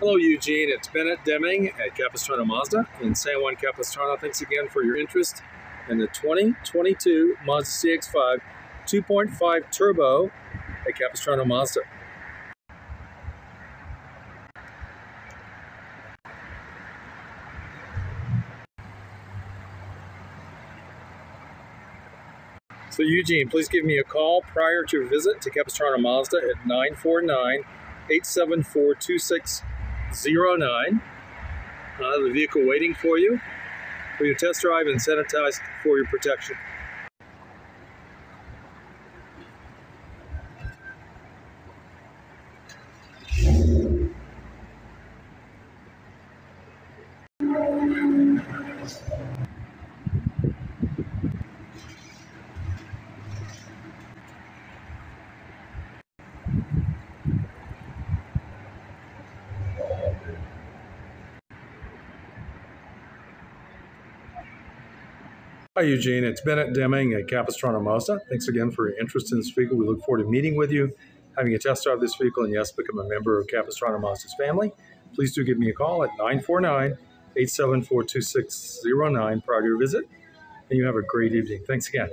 Hello, Eugene. It's Bennett Deming at Capistrano Mazda in San Juan Capistrano. Thanks again for your interest in the 2022 Mazda CX-5 2.5 Turbo at Capistrano Mazda. So Eugene, please give me a call prior to your visit to Capistrano Mazda at 949 874 09. The vehicle waiting for you for your test drive and sanitized for your protection. Hi, Eugene. It's Bennett Deming at Capistrano Mazda. Thanks again for your interest in this vehicle. We look forward to meeting with you, having a test drive of this vehicle, and yes, become a member of Capistrano Mazda's family. Please do give me a call at 949 874 2609 prior to your visit. And you have a great evening. Thanks again.